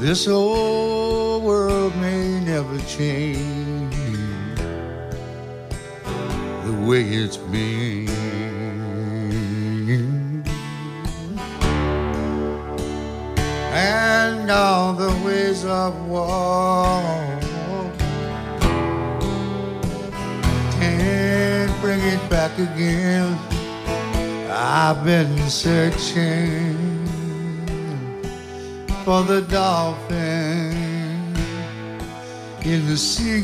this old world may never change the way it's been. And all the ways of war can't bring it back again. I've been searching for the dolphin in the sea.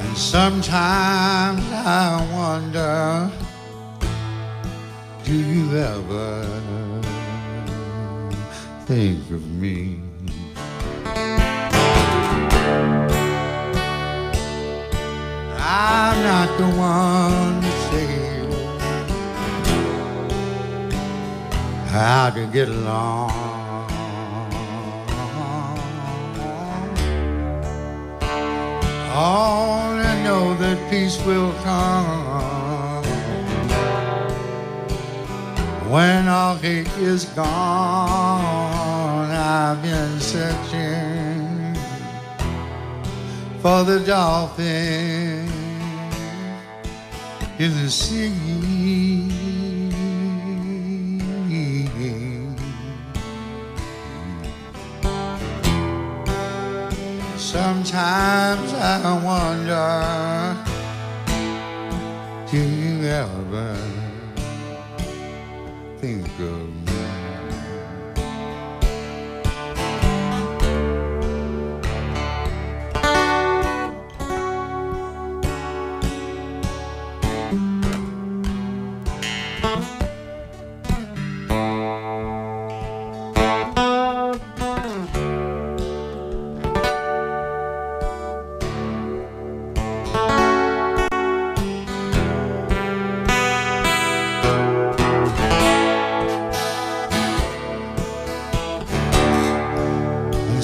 And sometimes I wonder, do you ever think of me? I'm not the one to say how to get along. All I know that peace will come when all hate is gone. I've been searching for the dolphin in the sea. Sometimes I wonder, do you ever think of me?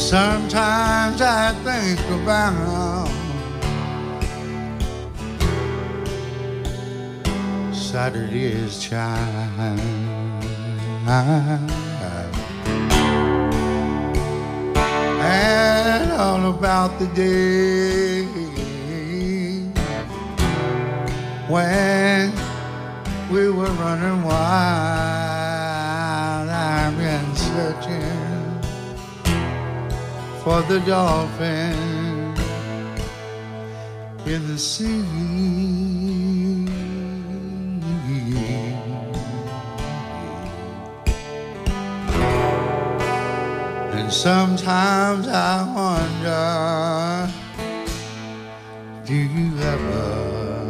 Sometimes I think about Saturday's child and all about the day when we were running wild. I've been searching for the dolphin in the sea. And sometimes I wonder, do you ever